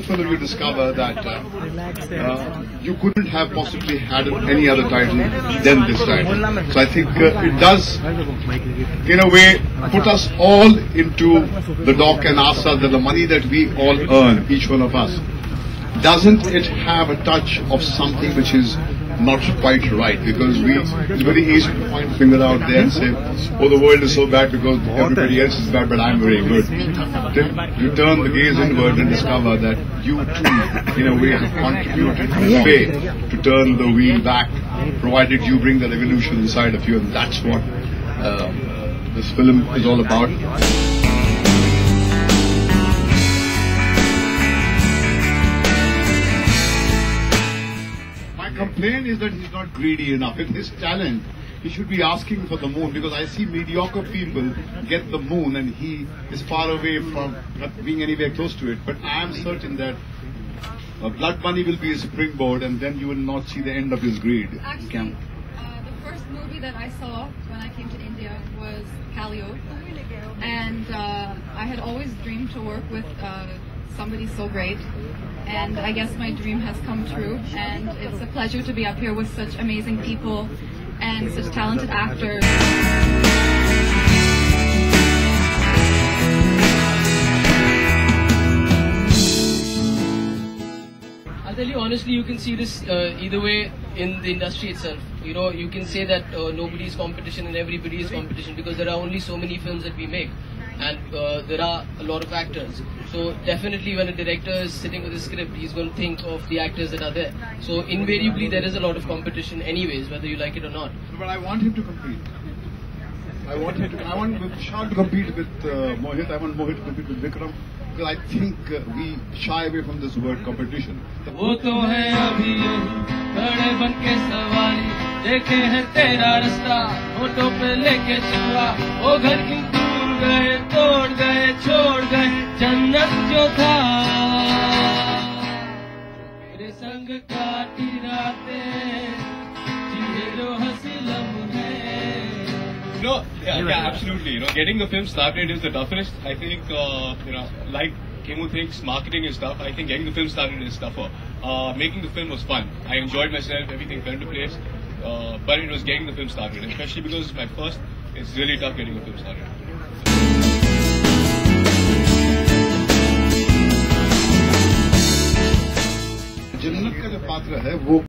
film you discover that uh, uh, you couldn't have possibly had any other title than this title. So I think uh, it does, in a way, put us all into the dock and ask us that the money that we all earn, each one of us, doesn't it have a touch of something which is not quite right because we it's very easy to point finger out there and say, oh, the world is so bad because everybody else is bad, but I'm very good. Then you turn the gaze inward and discover that you too, in a way, have contributed in a way to turn the wheel back, provided you bring that evolution inside of you, and that's what uh, this film is all about. Complaint is that he's not greedy enough. In his talent, he should be asking for the moon because I see mediocre people get the moon and he is far away from not being anywhere close to it. But I am certain that uh, blood money will be a springboard and then you will not see the end of his greed. Actually, Cam- uh, the first movie that I saw when I came to India was Kalyug. And uh, I had always dreamed to work with uh, somebody so great. And I guess my dream has come true. And it's a pleasure to be up here with such amazing people and such talented actors. I'll tell you honestly, you can see this uh, either way in the industry itself. You know, you can say that uh, nobody is competition and everybody is competition because there are only so many films that we make, and uh, there are a lot of actors. So definitely, when a director is sitting with a script, he's going to think of the actors that are there. So invariably, there is a lot of competition, anyways, whether you like it or not. But I want him to compete. I want him to. I want Vishal to compete with uh, Mohit. I want Mohit to compete with Vikram. Because I think uh, we shy away from this word competition. वो तो है अभी यही खड़े बन के सवारी देखे है तेरा रास्ता फोटो पे लेके चला वो घर की दूर गए तोड़ गए छोड़ गए जन्नत जो था मेरे संग काटी रातें No, yeah, yeah, absolutely. You know, getting the film started is the toughest. I think, uh, you know, like Khemu thinks marketing is tough. I think getting the film started is tougher. Uh, making the film was fun. I enjoyed myself. Everything fell into place. Uh, but it was getting the film started, especially because it's my first. It's really tough getting the film started. जन्नत का जो पात्र है वो